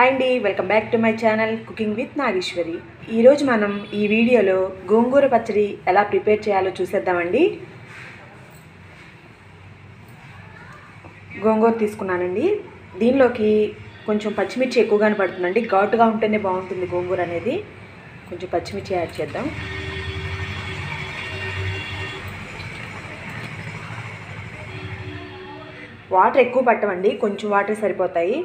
Hi అండి welcome back to my channel cooking with Nageswari ఈరోజు మనం ఈ వీడియోలో గోంగూర పచ్చడి ఎలా ప్రిపేర్ చేయాలో చూసేద్దామండి. గోంగూర తీసుకున్నానండి. దీనిలోకి కొంచెం పచ్చిమిర్చి ఎక్కువగానే పడుతుందండి ఘాటుగా ఉంటేనే బాగుంటుంది గోంగూర అనేది. కొంచెం పచ్చిమిర్చి యాడ్ చేద్దాం. వాటర్ ఎక్కువ పట్టమండి కొంచెం వాటర్ సరిపోతాయి.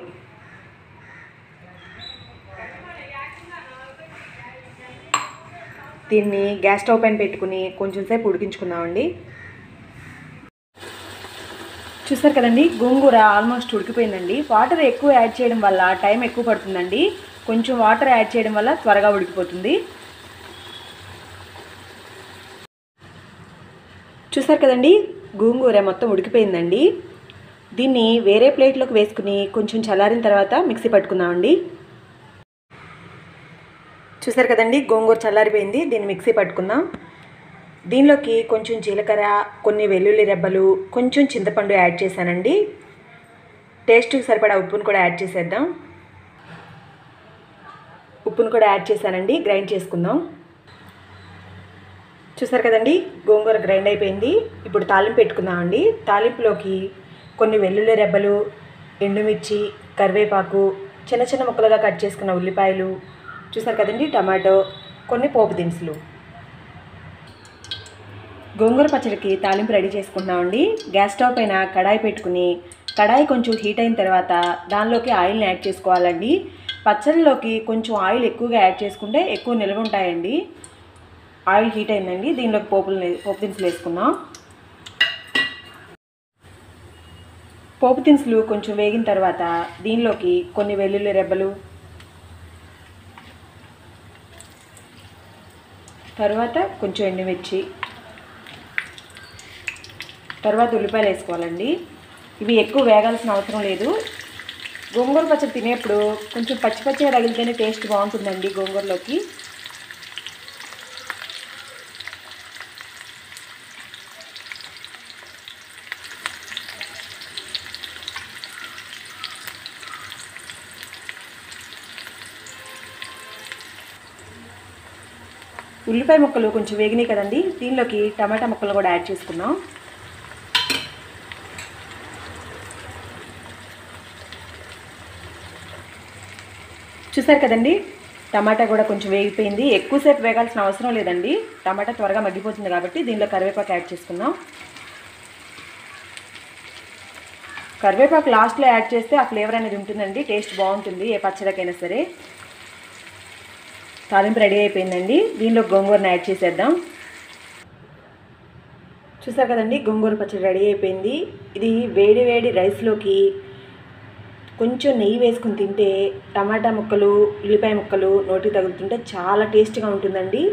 దీన్ని గ్యాస్ స్టవ్ పైన పెట్టుకుని కొంచెం సేపు ఉడికించుకుందామండి. చూసారు కదండి గోంగూర ఆల్మోస్ట్ ఉడికిపోయిందండి. వాటర్ ఎక్కువ యాడ్ చేయడం వల్ల టైం ఎక్కువ పడుతుందండి. కొంచెం వాటర్ యాడ్ చేయడం వల్ల త్వరగా ఉడికిపోతుంది. చూసారు కదండి గోంగూర మొత్తం ఉడికిపోయిందండి. దీన్ని వేరే ప్లేట్లోకి వేసుకుని కొంచెం చల్లారిన తర్వాత మిక్సీ పట్టుకుందామండి. చూసారు కదండి గోంగూర చల్లారిపోయింది దీన్ని మిక్సీ పట్టుకుందాం. దీనిలోకి కొంచెం జీలకర్ర కొన్ని వెల్లుల్లి రెబ్బలు కొంచెం చింతపండు యాడ్ చేశానండి. టేస్ట్కి సరిపడా ఉప్పును కూడా యాడ్ చేసేద్దాం. ఉప్పును కూడా యాడ్ చేశానండి గ్రైండ్ చేసుకుందాం. చూసారు కదండి గోంగూర గ్రైండ్ అయిపోయింది. ఇప్పుడు తాలింపు పెట్టుకుందామండి తాలింపులోకి కొన్ని వెల్లుల్లి రెబ్బలు ఎండుమిర్చి కరివేపాకు చిన్న చిన్న ముక్కలుగా కట్ చేసుకున్న ఉల్లిపాయలు చూసారు కదండి టమాటో కొన్ని పోపు దినుసులు. గోంగూర పచ్చడికి తాలింపు రెడీ చేసుకుంటున్నామండి గ్యాస్ స్టవ్ పైన కడాయి పెట్టుకుని కడాయి కొంచెం హీట్ అయిన తర్వాత దానిలోకి ఆయిల్ని యాడ్ చేసుకోవాలండి. పచ్చడిలోకి కొంచెం ఆయిల్ ఎక్కువగా యాడ్ చేసుకుంటే ఎక్కువ నిల్వ ఉంటాయండి. ఆయిల్ హీట్ అయిందండి దీనిలోకి పోపులు పోపు దినుసులు వేసుకుందాం. పోపు దినుసులు కొంచెం వేగిన తర్వాత దీనిలోకి కొన్ని వెల్లుల్లి రెబ్బలు తర్వాత కొంచెం ఎండుమిర్చి తర్వాత ఉల్లిపాయలు వేసుకోవాలండి. ఇవి ఎక్కువ వేగాల్సిన అవసరం లేదు. గోంగూర పచ్చడి తినేప్పుడు కొంచెం పచ్చి పచ్చిగా తగిలితేనే టేస్ట్ బాగుంటుందండి గోంగూరలోకి. ఉల్లిపాయ ముక్కలు కొంచెం వేగినాయి కదండి దీనిలోకి టమాటా ముక్కలు కూడా యాడ్ చేసుకున్నాం చూసారు కదండి టమాటా కూడా కొంచెం వేగిపోయింది. ఎక్కువసేపు వేగాల్సిన అవసరం లేదండి. టమాటా త్వరగా మగ్గిపోతుంది కాబట్టి దీనిలో కరివేపాకు యాడ్ చేసుకుందాం. కరివేపాకు లాస్ట్లో యాడ్ చేస్తే ఆ ఫ్లేవర్ అనేది ఉంటుందండి టేస్ట్ బాగుంటుంది ఏ పచ్చడికైనా సరే. తాలింపు రెడీ అయిపోయిందండి. దీనిలో గోంగూరను యాడ్ చేసేద్దాం. చూసారు కదండి గోంగూర పచ్చడి రెడీ అయిపోయింది. ఇది వేడి వేడి రైస్లోకి కొంచెం నెయ్యి వేసుకుని తింటే టమాటా ముక్కలు ఉల్లిపాయ ముక్కలు నోటికి తగులుతుంటే చాలా టేస్ట్గా ఉంటుందండి.